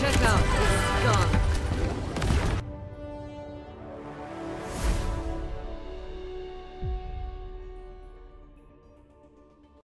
Check out.